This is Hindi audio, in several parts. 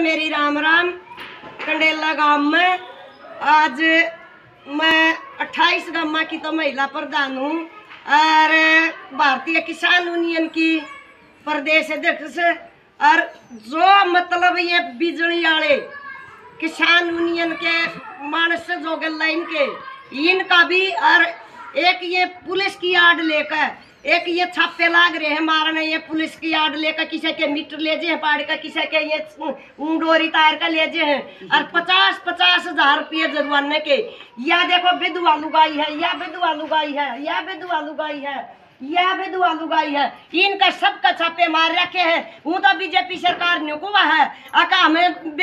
मेरी राम राम, कंडेला गाँव में। आज मैं 28 गाँव की तो महिला प्रधान हूँ, और भारतीय किसान यूनियन की प्रदेश अध्यक्ष। और जो मतलब ये बिजली वाले किसान यूनियन के मानस जो गल्ला इनके, इनका भी और एक ये पुलिस की आड़ लेकर एक ये छापे लाग रहे हैं मारने, ये पुलिस की यार्ड लेकर किसी के मीटर ले जे पहाड़ का किसी के ये डोरी तार का ले जे हैं। और पचास पचास हज़ार रुपये जुर्माने के। या देखो विधवा लुगाई है, या विधवा लुगाई है, या विधवा लुगाई है। यह विधवा लुगाई है। इनका सबका छापे मार रखे हैं। वो तो बीजेपी सरकार ने को है। अका हमें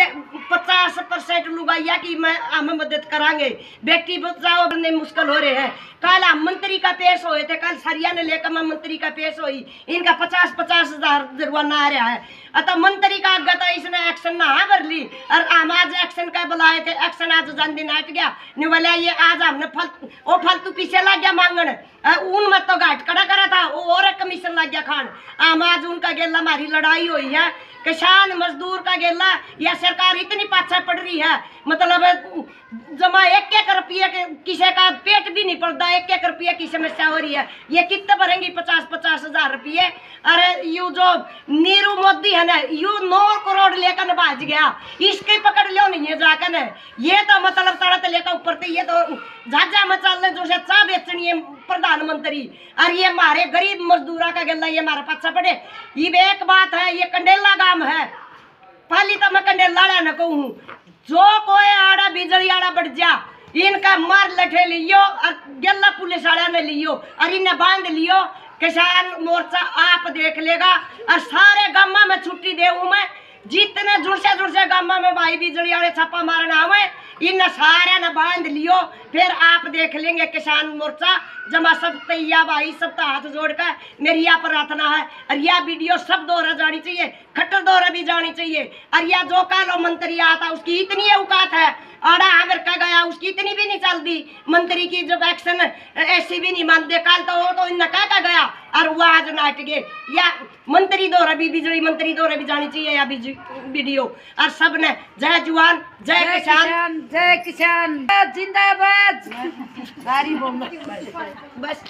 पचास परसेंट लुगाइया की मैं हमें मदद करांगे। बेटी बचाओ ने मुश्किल हो रहे हैं। कल हम मंत्री का पेश हुए थे। कल सरिया ने लेकर मैं मंत्री का पेश हुई। इनका पचास पचास हज़ार जुर्माना आ रहा है। अतः मंत्री का आगे तो इसने एक्शन ना भर ली। और हम आज एक्शन का बुलाए थे। एक्शन आज जन दिन हट गया। नहीं बोला ये आज हमने फल वो फालतू पीछे लग गया मांगण। उन मत तो घाट कड़ा करा था, वो और कमीशन लग गया खान आमाज उनका गेला हमारी लड़ाई हुई है। किसान मजदूर का गेला, या सरकार इतनी पाछा पड़ रही है? मतलब जमा एक एक रुपये किसी का पेट भी नहीं पड़ता एक एक रुपये की समस्या हो रही है। ये कितने भरेंगी? पचास पचास हज़ार रुपये। अरे, यू जो नीरू मोदी है ना, यू नौ करोड़ लेकर भाज गया। इसके पकड़ लो नहीं है जाकर ये तो मतलब तड़त लेकर ऊपर थे ये तो झाझा मचाल जो से चाह बेचनी प्रधानमंत्री। और ये हमारे गरीब मजदूरा का गला ये हमारे पाछा पड़े। ये एक बात है, ये कंडेला गाँव है। पहली तो मैं कंडेला न कहूँ। जो कोई आड़ा, बिजली आड़ा बढ़ जा इनका मार लठे लियो और गला पुलिस वाला ने लियो, और इन्हें बाँध लियो। किसान मोर्चा आप देख लेगा, और सारे गामा में छुट्टी दे मैं। जितने जुड़से जुड़से गामा में भाई बिजली वाले छापा मारना आवे इन सारे ने बाँध लियो, फिर आप देख लेंगे किसान मोर्चा। जमा सब तैया भाई सब तो हाथ जोड़ कर मेरी यह प्रार्थना है, और यह वीडियो सब दोहरा जानी चाहिए, खट्टर दोहरा भी जानी चाहिए, और यह जो कालो मंत्री आता उसकी इतनी औकात है। आड़ा आमिर का गया नहीं चलती। मंत्री की जब एक्शन ऐसी भी नहीं मानते। कल तो वो तो इन्हें कह का गया और वो आज नाट गए। या मंत्री दो रवि बिजली मंत्री दो रवि जानी चाहिए या वीडियो और सबने जय जुआन जय किसान। जय किसान। जिंदाबाद। बस।